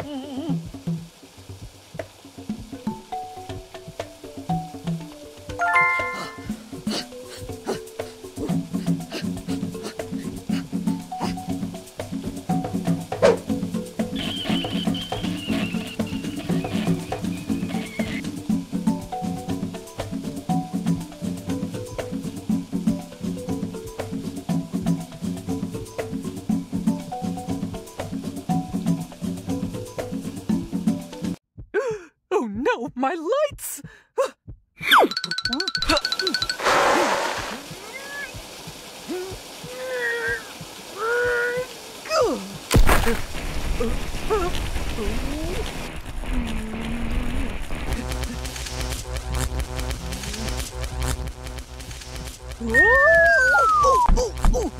Mm-hmm. no, my lights! Ooh!